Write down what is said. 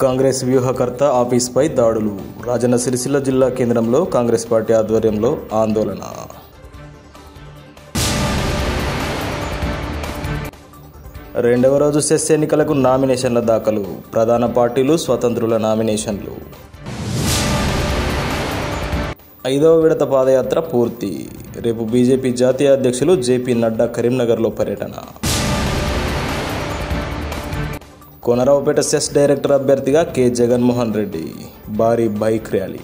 కాంగ్రెస్ వ్యూహకర్త ఆఫీస్పై దాడులు. రాజన్న సిరిసిల్ల జిల్లా కేంద్రంలో కాంగ్రెస్ పార్టీ ఆధ్వర్యంలో ఆందోళన. రెండవ రోజు సెస్ ఎన్నికలకు నామినేషన్ల దాఖలు. ప్రధాన పార్టీలు స్వతంత్రుల నామినేషన్లు. ఐదవ విడత పాదయాత్ర పూర్తి. రేపు బీజేపీ జాతీయ అధ్యక్షులు జేపీ నడ్డా కరీంనగర్లో పర్యటన. కోనరావుపేట సెస్ డైరెక్టర్ అభ్యర్థిగా కె జగన్మోహన్ రెడ్డి. భారీ బైక్ ర్యాలీ.